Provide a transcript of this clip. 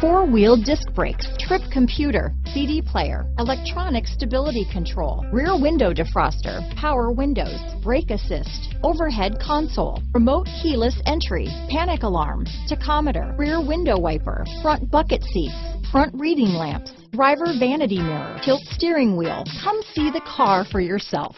four-wheel disc brakes, trip computer, CD player, electronic stability control, rear window defroster, power windows, brake assist, overhead console, remote keyless entry, panic alarm, tachometer, rear window wiper, front bucket seats, front reading lamps, driver vanity mirror, tilt steering wheel. Come see the car for yourself.